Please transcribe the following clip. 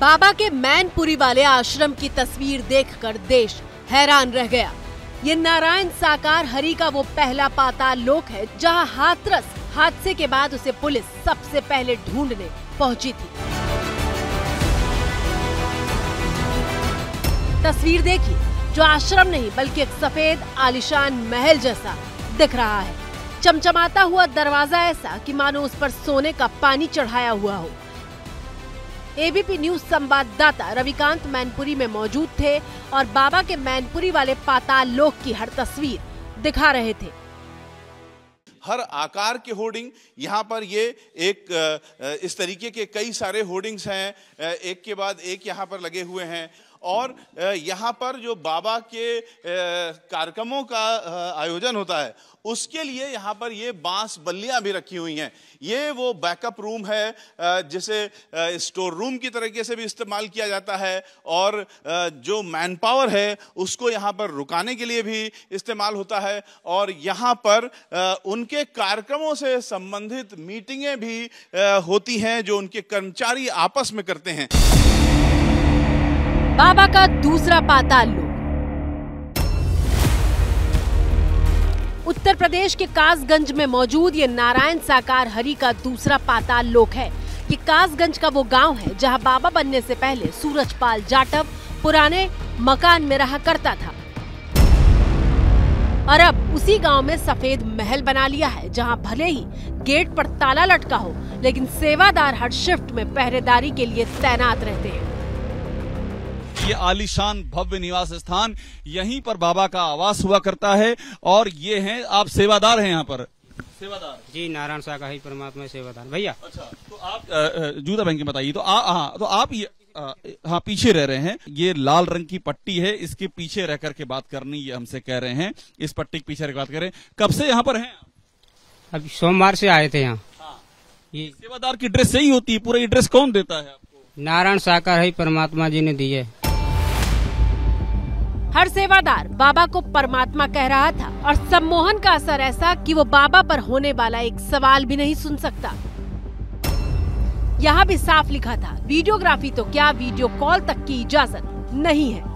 बाबा के मैनपुरी वाले आश्रम की तस्वीर देखकर देश हैरान रह गया। ये नारायण साकार हरि का वो पहला पाताल लोक है, जहाँ हाथरस हादसे के बाद उसे पुलिस सबसे पहले ढूँढने पहुँची थी। तस्वीर देखिए, जो आश्रम नहीं, बल्कि एक सफ़ेद, आलिशान महल जैसा दिख रहा है। चमचमाता हुआ दरवाज़ा ऐसा कि मानो उस पर सोने का पानी चढ़ाया हुआ हो। एबीपी न्यूज़ संवाददाता रविकांत मैनपुरी में मौजूद थे और बाबा के मैनपुरी वाले पाताल लोक की हर तस्वीर दिखा रहे थे। हर आकार के होर्डिंग, यहाँ पर ये एक इस तरीके के कई सारे होर्डिंग्स हैं। एक के बाद एक यहाँ पर लगे हुए हैं। और यहाँ पर जो बाबा के कार्यक्रमों का आयोजन होता है, उसके लिए यहाँ पर ये बाँस बल्लियाँ भी रखी हुई हैं। ये वो बैकअप रूम है जिसे स्टोर रूम की तरीके से भी इस्तेमाल किया जाता है और जो मैन पावर है, उसको यहाँ पर रुकाने के लिए भी इस्तेमाल होता है और यहाँ पर उनके कार्यक्रमों से संबंधित मीटिंगें भी होती हैं जो उनके कर्मचारी आपस में करते हैं। बाबा का दूसरा पाताल लोक उत्तर प्रदेश के कासगंज में मौजूद ये नारायण साकार हरि का दूसरा पाताल लोक है। ये कासगंज का वो गाँव है जहाँ बाबा बनने से पहले सूरजपाल जाटव पुराने मकान में रहा करता था। और अब उसी गाँव में सफ़ेद महल बना लिया है, जहाँ भले ही गेट पर ताला लटका हो, लेकिन सेवादार हर शिफ्ट में पहरेदारी के लिए तैनात रहते हैं। ये आलिशान भव्य निवास स्थान यहीं पर बाबा का आवास हुआ करता है और ये हैं आप सेवादार हैं यहाँ पर? सेवादार। जी नारायण शाह ही परमात्मा सेवादार। भैया। अच्छा तो आप जूता पहन के बताइए। तो आ, हाँ तो आप ये अ, हाँ पीछे रह रहे हैं। ये लाल रंग की पट्टी है इसके पीछे रह करके बात करनी ये हमसे कह रहे हैं। इस पट्टी के पीछे बात करें। कब से यहाँ पर हैं आप? अभी सोमवार से आए थे यहाँ। ये सेवादार की ड्रेस सही होती है पूरा ये ड्रेस कौन देता है आपको? नारायण साकार ही परमात्मा जी ने दिए हर सेवादार बाबा को परमात्मा कह रहा था और सम्मोहन का असर ऐसा कि वो बाबा पर होने वाला एक सवाल भी नहीं सुन सकता। यहाँ भी साफ़ लिखा था, वीडियोग्राफी तो क्या वीडियो कॉल तक की इजाज़त नहीं है।